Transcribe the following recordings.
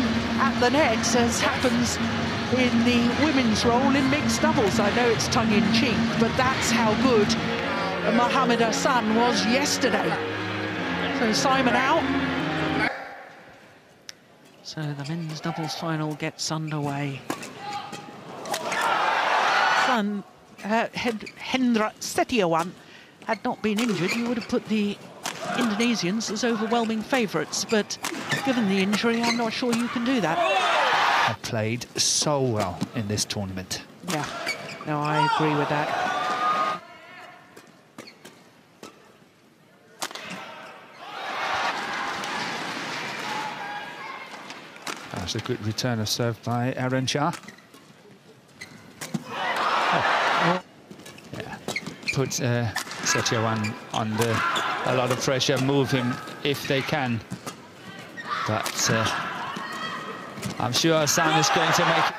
at the net, as happens in the women's role in mixed doubles. I know it's tongue-in-cheek, but that's how good Mohammad Ahsan was yesterday. So Simon out. So the men's doubles final gets underway. Son, uh, Hendra Setiawan had not been injured, you would have put the Indonesians as overwhelming favourites, but given the injury, I'm not sure you can do that. Have played so well in this tournament. Yeah, no, I agree with that. That's a good return of serve by Aaron Chia. Oh. Yeah, puts uh, Setiawan under a lot of pressure, move him if they can. But uh, I'm sure Sam is going to make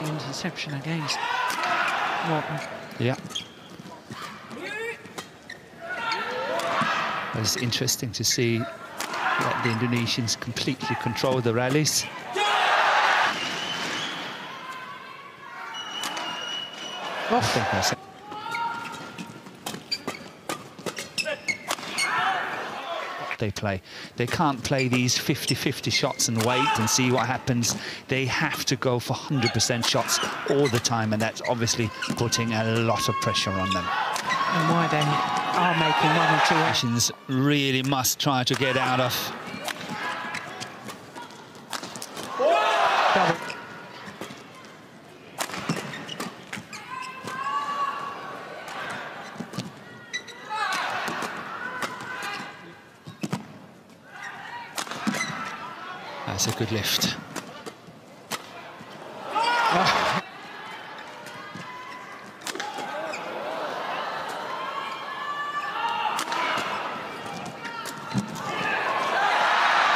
interception against Morten. Yeah. It's interesting to see that the Indonesians completely control the rallies. I think they play. They can't play these 50-50 shots and wait and see what happens. They have to go for 100% shots all the time, and that's obviously putting a lot of pressure on them. And why they are making one or two... Nations really must try to get out of That's a good lift. Ah.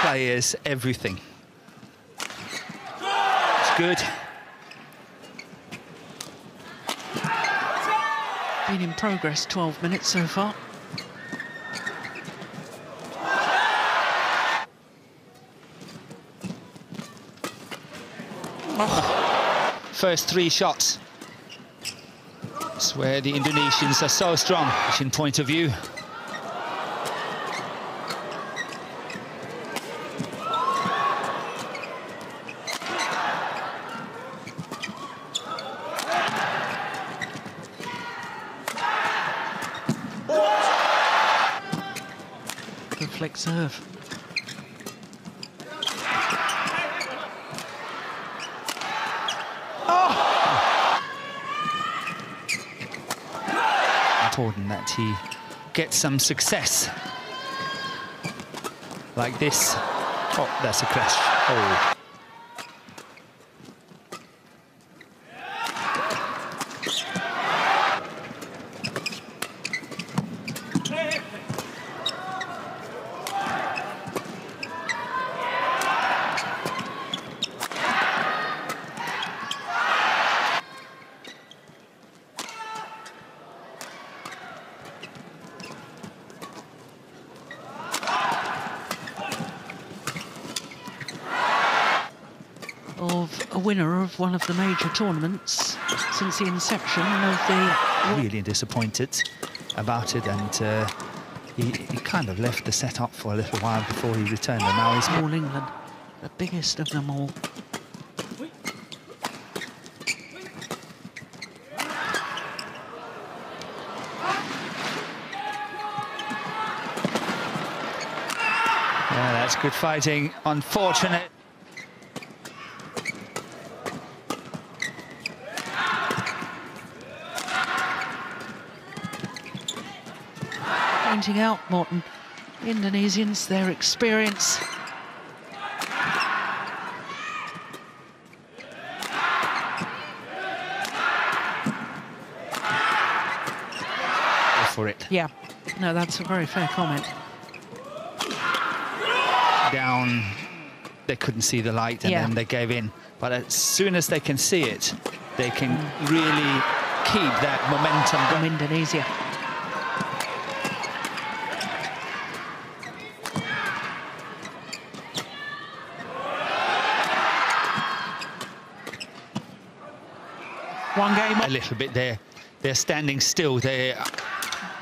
Players, everything. It's good. Been in progress 12 minutes so far. First three shots. It's where the Indonesians are so strong, in point of view. Flick serve. Important that he gets some success. Like this. Oh, that's a crash. Oh. Winner of one of the major tournaments since the inception of the... Really disappointed about it and uh, he, he, kind of left the setup for a little while before he returned and now he's... All England, the biggest of them all. Yeah, that's good fighting. Unfortunate. Pointing out, Morten, Indonesians, their experience. for it. Yeah, no, that's a very fair comment. Down, they couldn't see the light and Yeah. then they gave in. But as soon as they can see it, they can really keep that momentum From. Indonesia. One game A little bit there. They're standing still. They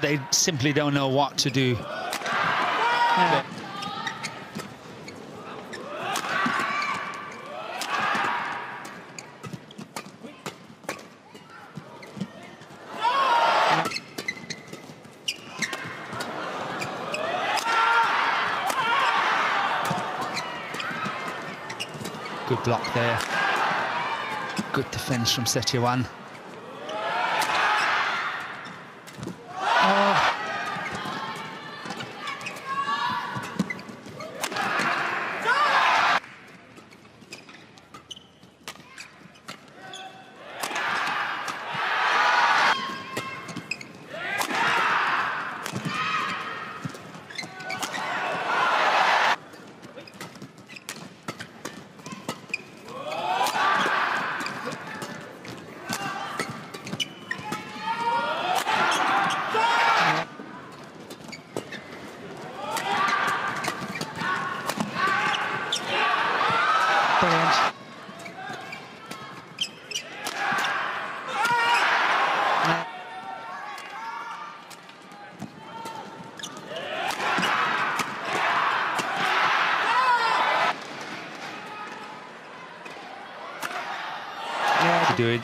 they simply don't know what to do. Yeah. Good block there. Good defence from Setiawan.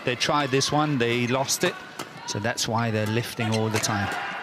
They tried this one, they lost it. So that's why they're lifting all the time.